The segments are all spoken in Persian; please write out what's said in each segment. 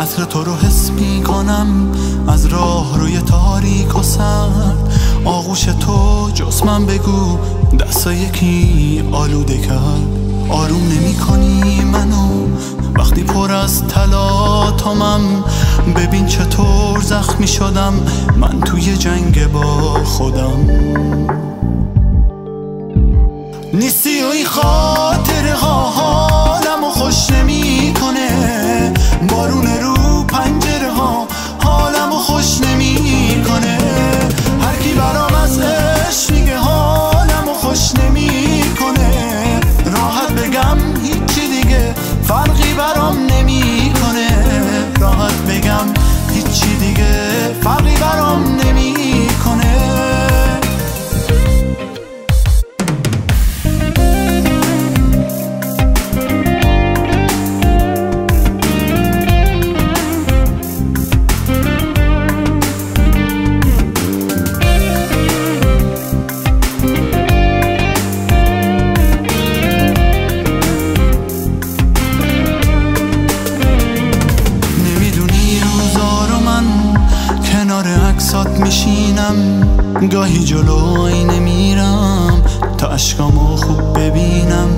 عطر تو رو حس می‌کنم از راه روی تاریک و سرد. آغوش تو من بگو دستا یکی آلوده کرد. آروم نمی کنی منو وقتی پر از تلاطمم ببین چطور زخمی شدم من توی جنگ با خودم. نیستی و این خاطره عکسات میشینم گاهی جلو آینه میرم تا اشکامو خوب ببینم.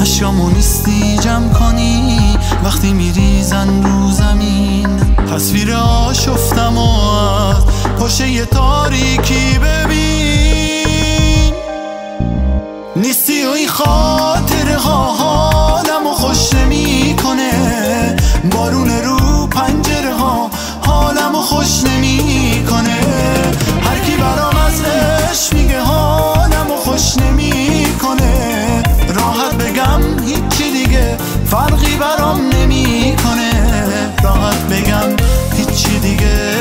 اشکامو نیستی جمع کنی وقتی میریزن رو زمین. تصویر آشفتم و از پشت یه تاریکی ببین. نیستی و این خاطره ها حالم و خوش برام نمی‌کنه. راحت بگم هیچی دیگه.